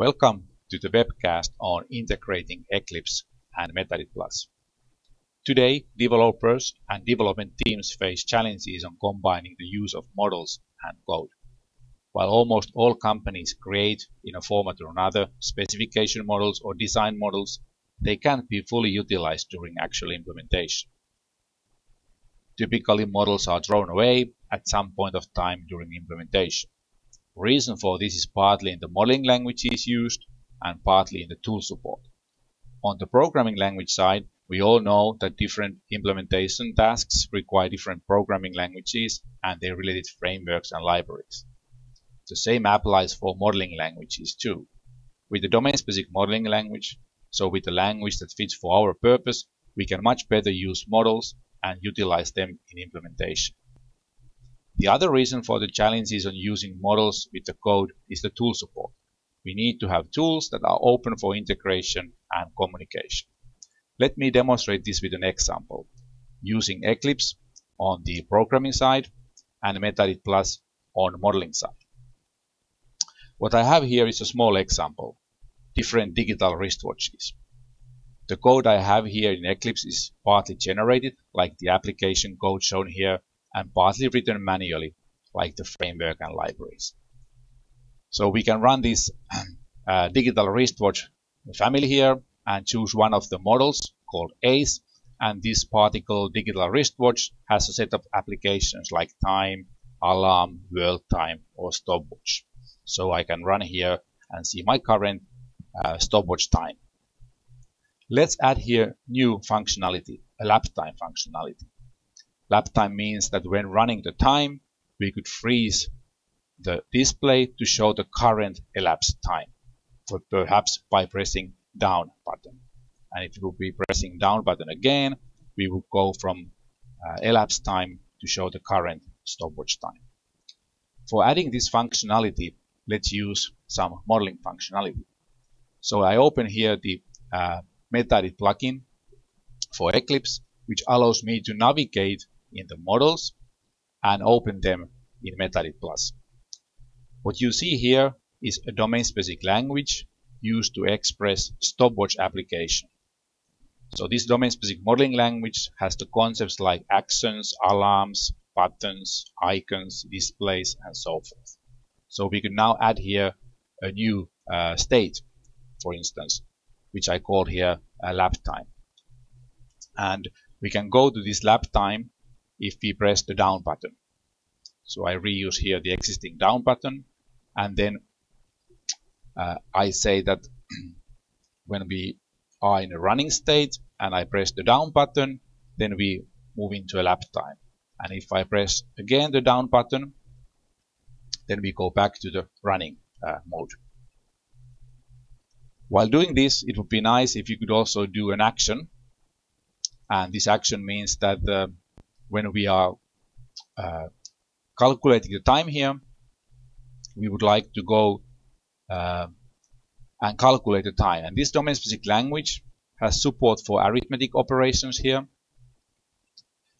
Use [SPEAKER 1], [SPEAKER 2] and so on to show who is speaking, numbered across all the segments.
[SPEAKER 1] Welcome to the webcast on integrating Eclipse and MetaEdit Plus. Today, developers and development teams face challenges on combining the use of models and code. While almost all companies create, in a format or another, specification models or design models, they can't be fully utilized during actual implementation. Typically, models are thrown away at some point of time during implementation. Reason for this is partly in the modeling languages used and partly in the tool support. On the programming language side, we all know that different implementation tasks require different programming languages and their related frameworks and libraries. The same applies for modeling languages too. With the domain-specific modeling language, so with the language that fits for our purpose, we can much better use models and utilize them in implementation. The other reason for the challenges on using models with the code is the tool support. We need to have tools that are open for integration and communication. Let me demonstrate this with an example, using Eclipse on the programming side and MetaEdit Plus on modeling side. What I have here is a small example, different digital wristwatches. The code I have here in Eclipse is partly generated, like the application code shown here, and partly written manually, like the framework and libraries. So we can run this uh, digital wristwatch family here and choose one of the models called ACE. And this particle digital wristwatch has a set of applications like time, alarm, world time, or stopwatch. So I can run here and see my current uh, stopwatch time. Let's add here new functionality, a lap time functionality. Lap time means that when running the time, we could freeze the display to show the current elapsed time, perhaps by pressing down button. And if we would be pressing down button again, we would go from uh, elapsed time to show the current stopwatch time. For adding this functionality, let's use some modeling functionality. So I open here the uh, MetaEdit plugin for Eclipse, which allows me to navigate in the models and open them in MetaEdit Plus. What you see here is a domain-specific language used to express stopwatch application. So this domain-specific modeling language has the concepts like actions, alarms, buttons, icons, displays, and so forth. So we can now add here a new uh, state, for instance, which I call here a lap time. And we can go to this lap time if we press the down button. So I reuse here the existing down button and then uh, I say that when we are in a running state and I press the down button, then we move into a lap time. And if I press again the down button, then we go back to the running uh, mode. While doing this, it would be nice if you could also do an action. And this action means that uh, when we are uh, calculating the time here, we would like to go uh, and calculate the time. And this domain-specific language has support for arithmetic operations here.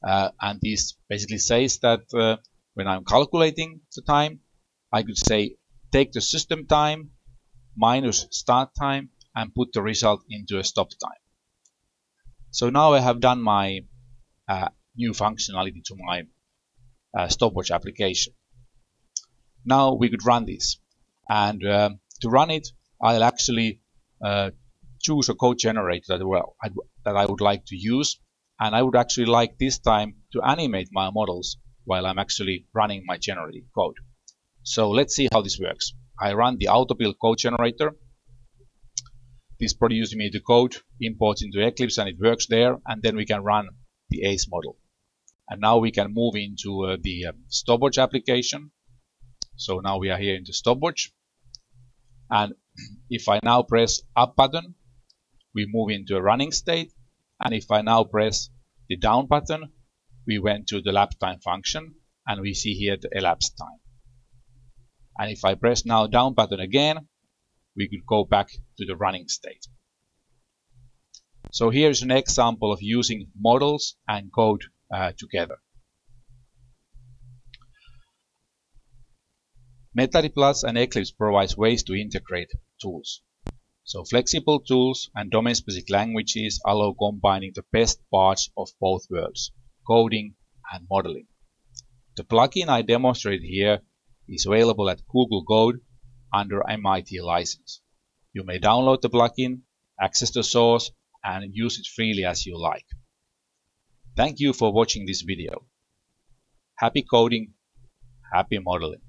[SPEAKER 1] Uh, and this basically says that uh, when I'm calculating the time, I could say take the system time minus start time and put the result into a stop time. So now I have done my uh, new functionality to my uh, stopwatch application. Now we could run this. And uh, to run it, I'll actually uh, choose a code generator that, well, I'd, that I would like to use. And I would actually like this time to animate my models while I'm actually running my generated code. So let's see how this works. I run the autobuild code generator. This produces me the code, imports into Eclipse and it works there. And then we can run the ACE model. And now we can move into uh, the uh, stopwatch application. So now we are here in the stopwatch. And if I now press up button, we move into a running state. And if I now press the down button, we went to the lap time function and we see here the elapsed time. And if I press now down button again, we could go back to the running state. So here's an example of using models and code Uh, together. MetaEdit Plus and Eclipse provides ways to integrate tools. So flexible tools and domain-specific languages allow combining the best parts of both worlds, coding and modeling. The plugin I demonstrate here is available at Google Code under MIT license. You may download the plugin, access the source, and use it freely as you like. Thank you for watching this video. Happy coding, happy modeling.